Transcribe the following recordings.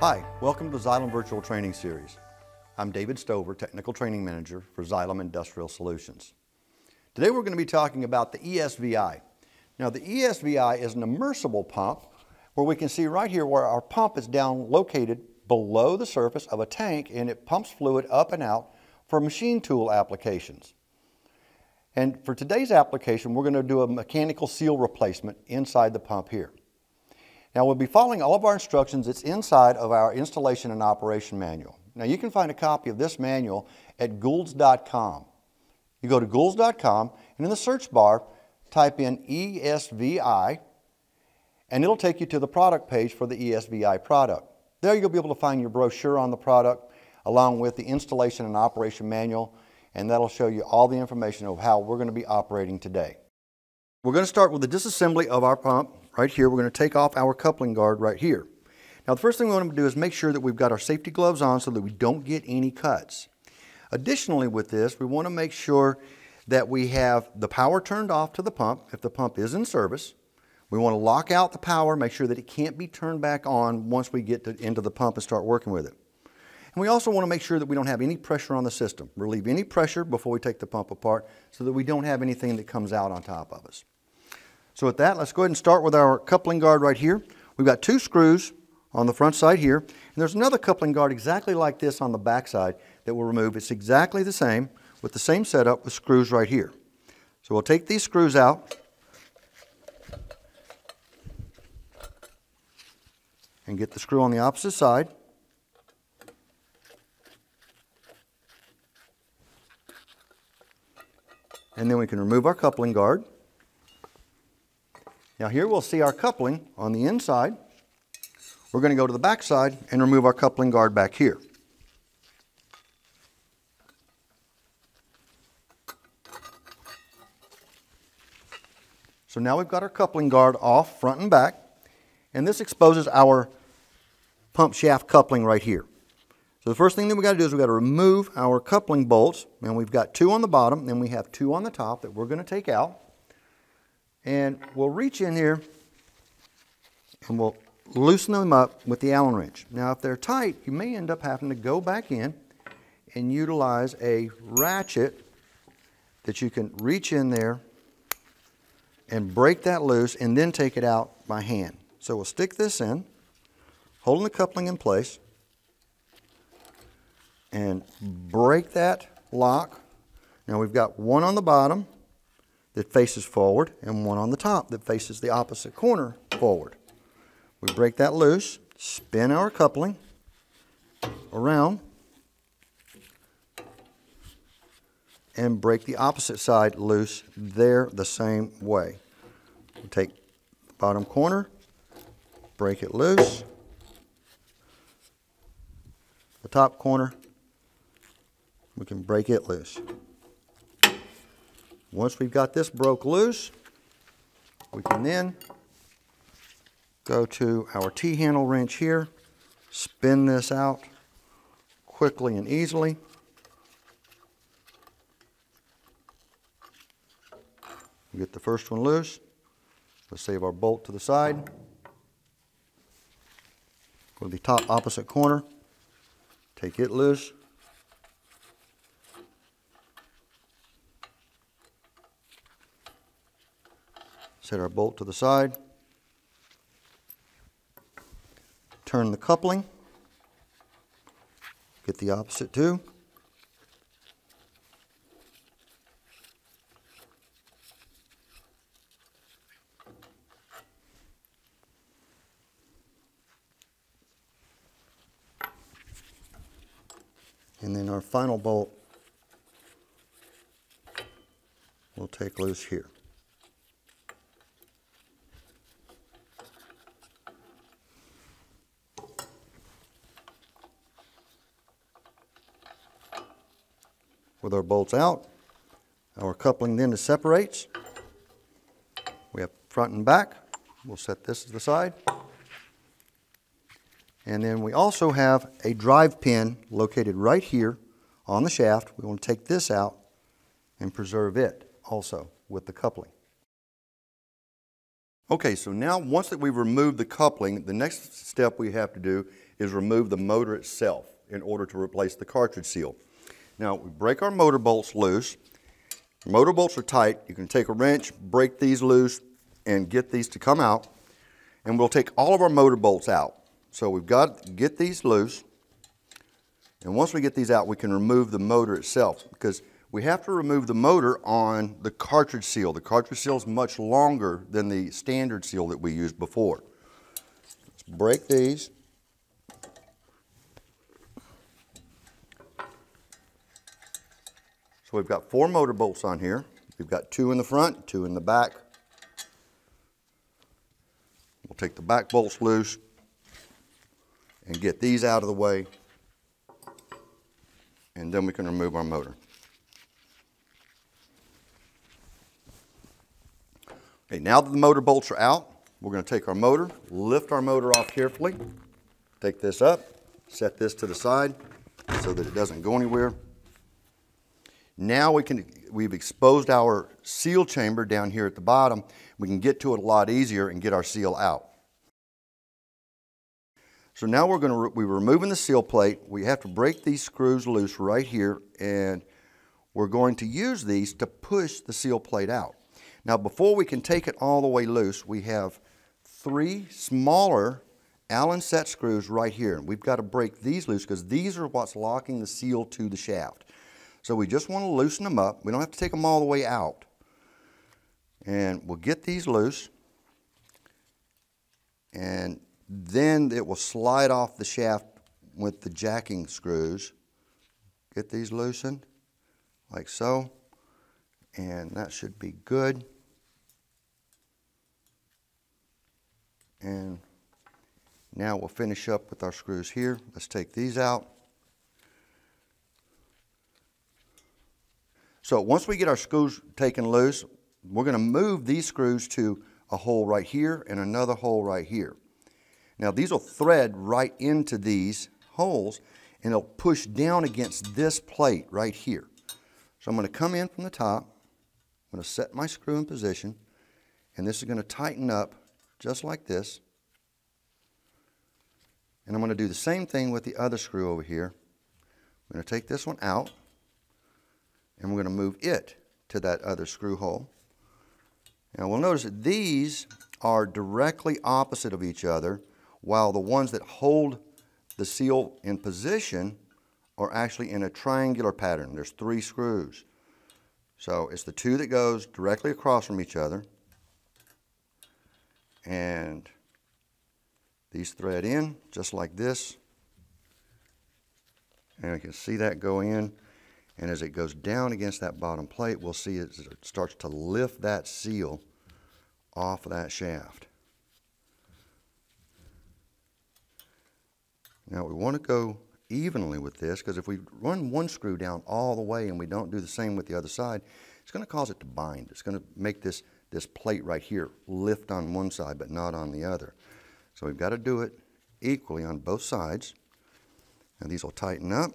Hi, welcome to the Xylem Virtual Training Series. I'm David Stover, Technical Training Manager for Xylem Industrial Solutions. Today we're going to be talking about the ESVI. Now the ESVI is an immersible pump where we can see right here where our pump is down located below the surface of a tank and it pumps fluid up and out for machine tool applications. And for today's application, we're going to do a mechanical seal replacement inside the pump here. Now we'll be following all of our instructions. It's inside of our installation and operation manual. Now you can find a copy of this manual at goulds.com. You go to goulds.com and in the search bar, type in ESVI and it'll take you to the product page for the ESVI product. There you'll be able to find your brochure on the product along with the installation and operation manual and that'll show you all the information of how we're going to be operating today. We're going to start with the disassembly of our pump right here. We're going to take off our coupling guard right here. Now the first thing we want to do is make sure that we've got our safety gloves on so that we don't get any cuts. Additionally with this, we want to make sure that we have the power turned off to the pump if the pump is in service. We want to lock out the power, make sure that it can't be turned back on once we get to, into the pump and start working with it. And we also want to make sure that we don't have any pressure on the system. Relieve any pressure before we take the pump apart so that we don't have anything that comes out on top of us. So with that, let's go ahead and start with our coupling guard right here. We've got two screws on the front side here, and there's another coupling guard exactly like this on the back side that we'll remove. It's exactly the same with the same setup with screws right here. So we'll take these screws out and get the screw on the opposite side. And then we can remove our coupling guard. Now here we'll see our coupling on the inside. We're going to go to the back side and remove our coupling guard back here. So now we've got our coupling guard off front and back and this exposes our pump shaft coupling right here. So the first thing that we've got to do is we've got to remove our coupling bolts and we've got two on the bottom and we have two on the top that we're going to take out. And we'll reach in here and we'll loosen them up with the Allen wrench. Now if they're tight, you may end up having to go back in and utilize a ratchet that you can reach in there and break that loose and then take it out by hand. So we'll stick this in, holding the coupling in place, and break that lock. Now we've got one on the bottom that faces forward and one on the top that faces the opposite corner forward. We break that loose, spin our coupling around, and break the opposite side loose there the same way. We take the bottom corner, break it loose, the top corner, we can break it loose. Once we've got this broke loose, we can then go to our T-handle wrench here, spin this out quickly and easily. Get the first one loose. Let's save our bolt to the side. Go to the top opposite corner. Take it loose. Set our bolt to the side. Turn the coupling. Get the opposite too. And then our final bolt will take loose here. With our bolts out, our coupling then separates. We have front and back. We'll set this to the side. And then we also have a drive pin located right here on the shaft. We want to take this out and preserve it also with the coupling. Okay, so now once that we've removed the coupling, the next step we have to do is remove the motor itself in order to replace the cartridge seal. Now, we break our motor bolts loose. Motor bolts are tight. You can take a wrench, break these loose, and get these to come out. And we'll take all of our motor bolts out. So we've got to get these loose. And once we get these out, we can remove the motor itself because we have to remove the motor on the cartridge seal. The cartridge seal is much longer than the standard seal that we used before. Let's break these. So we've got four motor bolts on here. We've got two in the front, two in the back. We'll take the back bolts loose and get these out of the way. And then we can remove our motor. Okay, now that the motor bolts are out, we're going to take our motor, lift our motor off carefully, take this up, set this to the side so that it doesn't go anywhere. Now we can, we've exposed our seal chamber down here at the bottom. We can get to it a lot easier and get our seal out. So now we're going to, re we're removing the seal plate. We have to break these screws loose right here and we're going to use these to push the seal plate out. Now before we can take it all the way loose, we have three smaller Allen set screws right here. And We've got to break these loose because these are what's locking the seal to the shaft. So we just want to loosen them up. We don't have to take them all the way out. And we'll get these loose. And then it will slide off the shaft with the jacking screws. Get these loosened like so. And that should be good. And now we'll finish up with our screws here. Let's take these out. So once we get our screws taken loose, we're going to move these screws to a hole right here and another hole right here. Now these will thread right into these holes and it'll push down against this plate right here. So I'm going to come in from the top, I'm going to set my screw in position, and this is going to tighten up just like this. And I'm going to do the same thing with the other screw over here. I'm going to take this one out, and we're going to move it to that other screw hole. Now we'll notice that these are directly opposite of each other, while the ones that hold the seal in position are actually in a triangular pattern. There's three screws. So it's the two that goes directly across from each other. And these thread in just like this. And you can see that go in. And as it goes down against that bottom plate, we'll see it starts to lift that seal off of that shaft. Now we want to go evenly with this because if we run one screw down all the way and we don't do the same with the other side, it's going to cause it to bind. It's going to make this, this plate right here lift on one side but not on the other. So we've got to do it equally on both sides. And these will tighten up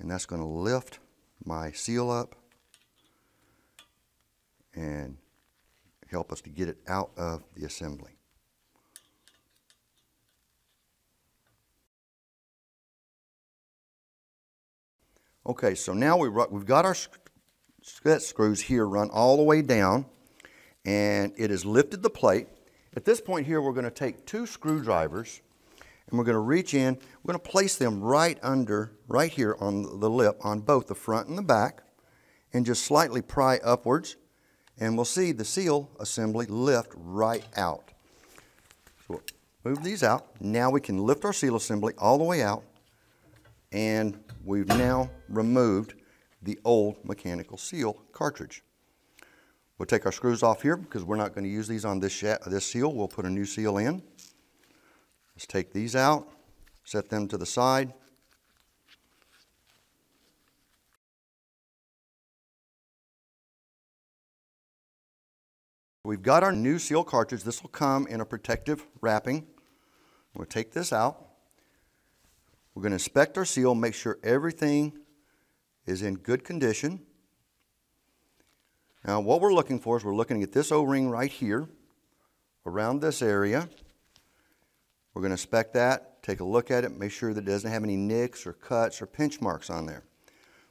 and that's going to lift my seal up and help us to get it out of the assembly. Okay, so now we, we've got our set screws here run all the way down and it has lifted the plate. At this point here, we're going to take two screwdrivers and we're going to reach in. We're going to place them right under, right here on the lip on both the front and the back and just slightly pry upwards and we'll see the seal assembly lift right out. So we'll move these out. Now we can lift our seal assembly all the way out and we've now removed the old mechanical seal cartridge. We'll take our screws off here because we're not going to use these on this, this seal. We'll put a new seal in. Let's take these out, set them to the side. We've got our new seal cartridge. This will come in a protective wrapping. We'll take this out. We're going to inspect our seal, make sure everything is in good condition. Now what we're looking for is we're looking at this O-ring right here, around this area. We're going to inspect that, take a look at it, make sure that it doesn't have any nicks or cuts or pinch marks on there.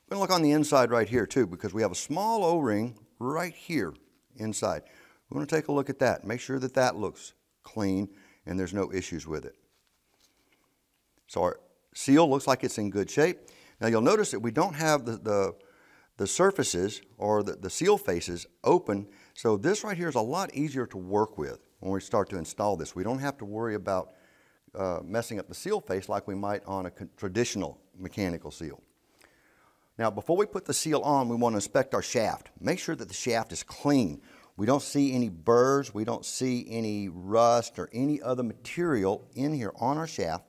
We're going to look on the inside right here too because we have a small O-ring right here inside. We're going to take a look at that, make sure that that looks clean and there's no issues with it. So our seal looks like it's in good shape. Now you'll notice that we don't have the, the, the surfaces or the, the seal faces open, so this right here is a lot easier to work with when we start to install this. We don't have to worry about uh, messing up the seal face like we might on a traditional mechanical seal. Now before we put the seal on, we want to inspect our shaft. Make sure that the shaft is clean. We don't see any burrs, we don't see any rust or any other material in here on our shaft.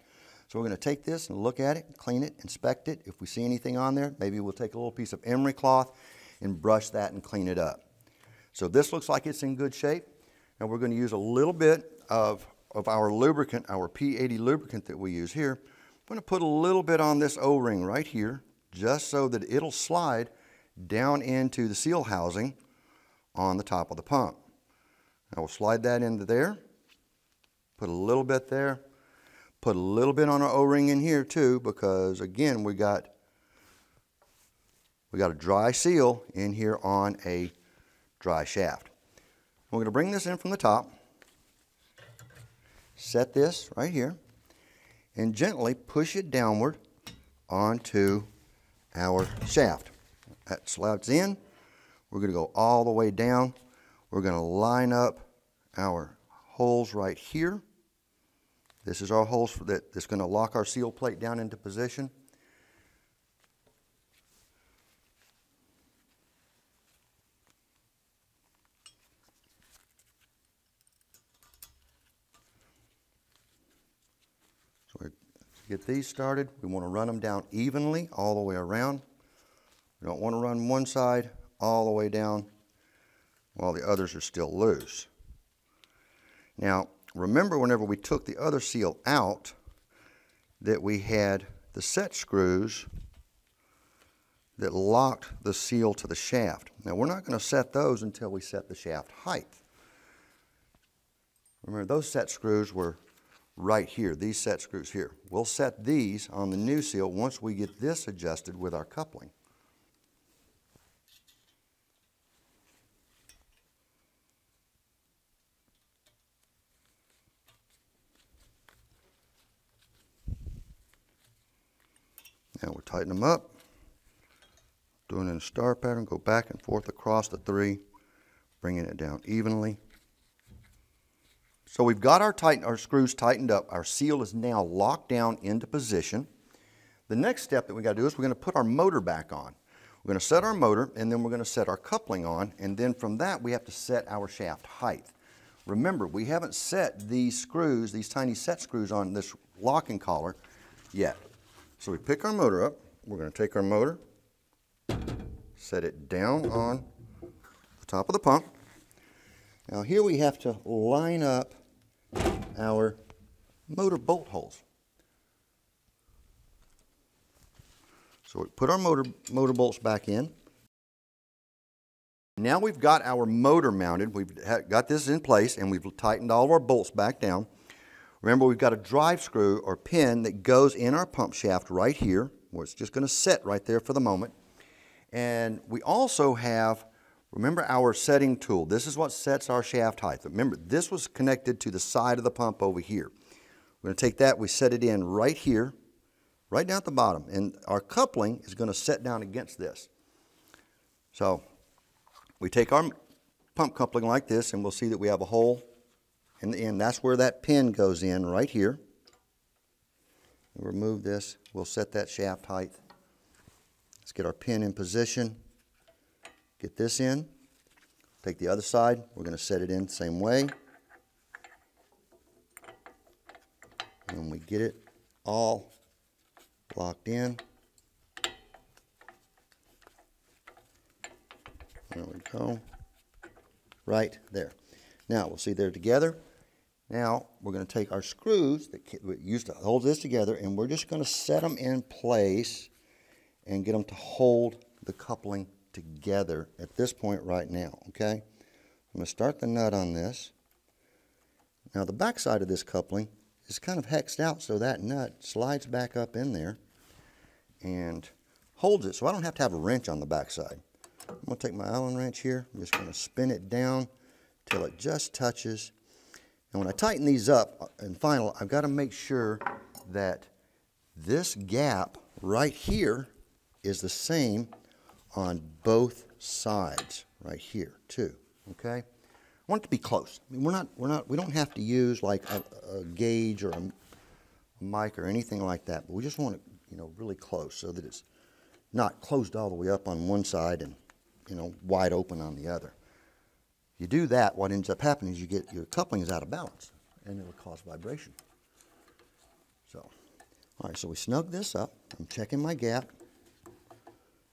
So we're going to take this and look at it, clean it, inspect it. If we see anything on there, maybe we'll take a little piece of emery cloth and brush that and clean it up. So this looks like it's in good shape. And we're going to use a little bit of, of our lubricant, our P80 lubricant that we use here. I'm going to put a little bit on this O-ring right here, just so that it'll slide down into the seal housing on the top of the pump. Now we'll slide that into there, put a little bit there, Put a little bit on our O-ring in here too because again we got we got a dry seal in here on a dry shaft. We're going to bring this in from the top, set this right here, and gently push it downward onto our shaft. That slides in. We're going to go all the way down. We're going to line up our holes right here. This is our holes that, that's going to lock our seal plate down into position. So to get these started, we want to run them down evenly all the way around. We don't want to run one side all the way down while the others are still loose. Now, remember whenever we took the other seal out that we had the set screws that locked the seal to the shaft. Now we're not going to set those until we set the shaft height. Remember those set screws were right here, these set screws here. We'll set these on the new seal once we get this adjusted with our coupling. Now we're tightening them up, doing it in a star pattern, go back and forth across the three, bringing it down evenly. So we've got our, our screws tightened up. Our seal is now locked down into position. The next step that we got to do is we're going to put our motor back on. We're going to set our motor and then we're going to set our coupling on and then from that we have to set our shaft height. Remember, we haven't set these screws, these tiny set screws on this locking collar yet. So we pick our motor up. We're going to take our motor, set it down on the top of the pump. Now here we have to line up our motor bolt holes. So we put our motor, motor bolts back in. Now we've got our motor mounted. We've got this in place and we've tightened all of our bolts back down. Remember, we've got a drive screw or pin that goes in our pump shaft right here, where it's just going to sit right there for the moment. And we also have, remember our setting tool. This is what sets our shaft height. Remember, this was connected to the side of the pump over here. We're going to take that, we set it in right here, right down at the bottom. And our coupling is going to set down against this. So we take our pump coupling like this, and we'll see that we have a hole and, and that's where that pin goes in right here. We'll remove this. We'll set that shaft height. Let's get our pin in position. Get this in. Take the other side. We're going to set it in the same way. And we get it all locked in, there we go. Right there. Now we'll see they're together. Now we're going to take our screws that used to hold this together and we're just going to set them in place and get them to hold the coupling together at this point right now, okay? I'm going to start the nut on this. Now the back side of this coupling is kind of hexed out so that nut slides back up in there and holds it so I don't have to have a wrench on the back side. I'm going to take my Allen wrench here. I'm just going to spin it down till it just touches. And when I tighten these up, uh, and final, I've got to make sure that this gap right here is the same on both sides right here too, okay? I want it to be close. I mean, we're not, we're not, we don't have to use like a, a gauge or a, a mic or anything like that, but we just want it, you know, really close so that it's not closed all the way up on one side and, you know, wide open on the other. You do that, what ends up happening is you get your coupling is out of balance and it'll cause vibration. So, all right, so we snug this up. I'm checking my gap.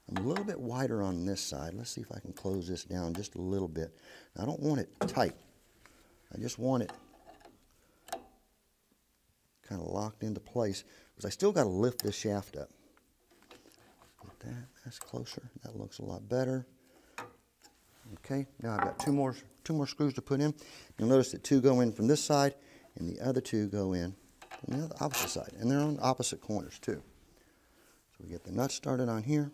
I'm a little bit wider on this side. Let's see if I can close this down just a little bit. I don't want it tight. I just want it kind of locked into place because I still got to lift this shaft up. Get that, that's closer. That looks a lot better. Okay, now I've got two more, two more screws to put in. You'll notice that two go in from this side and the other two go in from the opposite side. And they're on opposite corners too. So we get the nut started on here.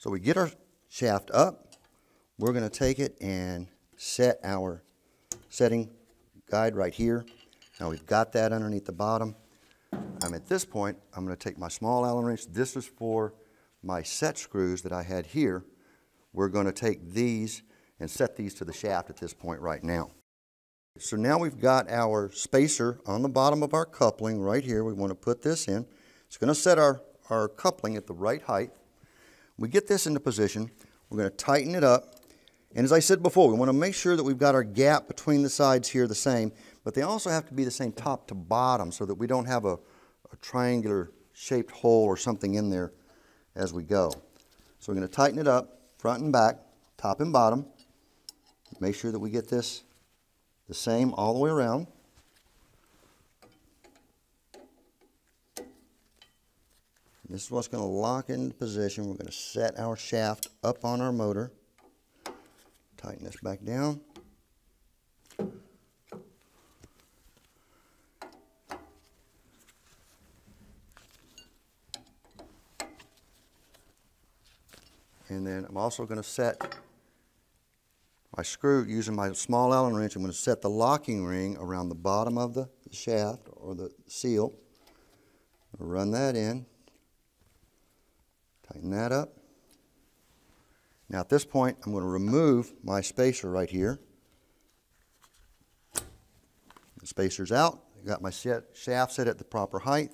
So we get our shaft up. We're going to take it and set our setting guide right here. Now we've got that underneath the bottom. I'm at this point, I'm going to take my small Allen wrench. This is for my set screws that I had here. We're going to take these and set these to the shaft at this point right now. So now we've got our spacer on the bottom of our coupling right here. We want to put this in. It's going to set our, our coupling at the right height. We get this into position. We're going to tighten it up. And as I said before, we want to make sure that we've got our gap between the sides here the same, but they also have to be the same top to bottom so that we don't have a, a triangular shaped hole or something in there as we go. So we're going to tighten it up front and back, top and bottom. Make sure that we get this the same all the way around. This is what's going to lock into position. We're going to set our shaft up on our motor. Tighten this back down. And then I'm also going to set my screw using my small Allen wrench. I'm going to set the locking ring around the bottom of the shaft or the seal. Run that in. Tighten that up. Now at this point, I'm going to remove my spacer right here. The spacer's out. I got my set, shaft set at the proper height.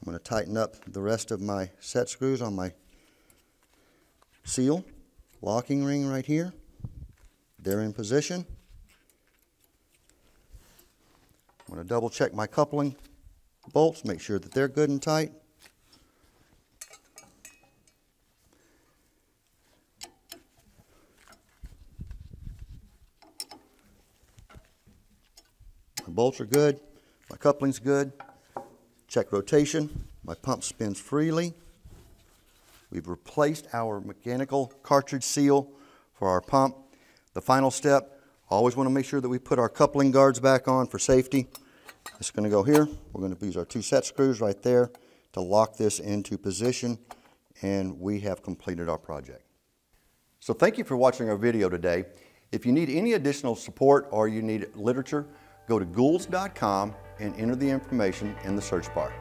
I'm going to tighten up the rest of my set screws on my seal. Locking ring right here. They're in position. I'm going to double check my coupling bolts, make sure that they're good and tight. Bolts are good, my coupling's good. Check rotation, my pump spins freely. We've replaced our mechanical cartridge seal for our pump. The final step, always want to make sure that we put our coupling guards back on for safety. It's going to go here. We're going to use our two set screws right there to lock this into position and we have completed our project. So thank you for watching our video today. If you need any additional support or you need literature, Go to goulds.com and enter the information in the search bar.